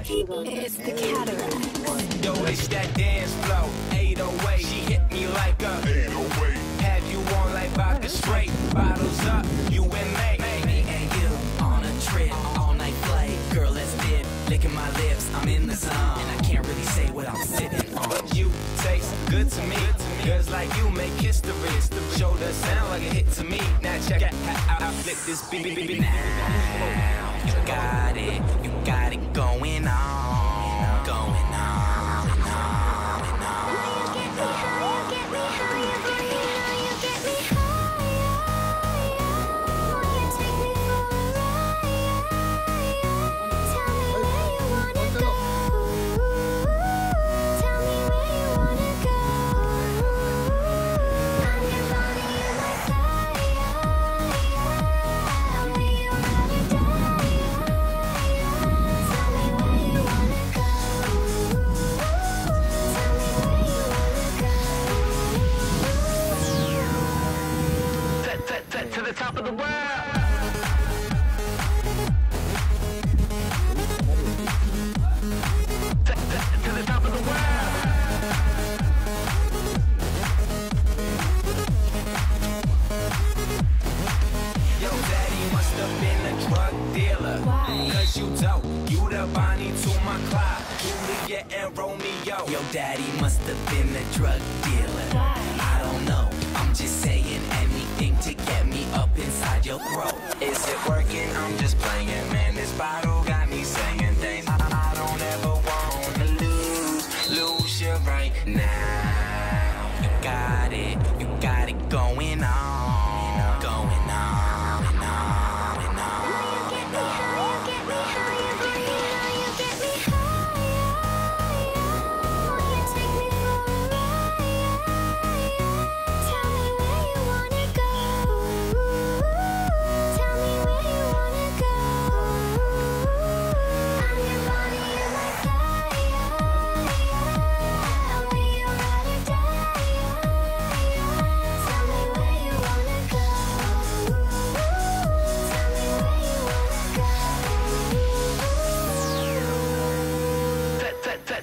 It's the Cataracs. Yo, it's that dance flow, 808. She hit me like a 808. Have you on like vodka straight? Bottles up, you and me. Good to me. Girls like you make history. Shoulder sound like a hit to me. Now check out how I flip this beat. Now you got it, you got it going on, going on, the top of the world. To the top of the world. Yo, daddy must have been a drug dealer. Why? Cause you dope. You the Bonnie to my Clyde. Julia and Romeo. Yo, daddy must have been a drug dealer. Why? I don't know. I'm just saying now.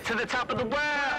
to the top of the world.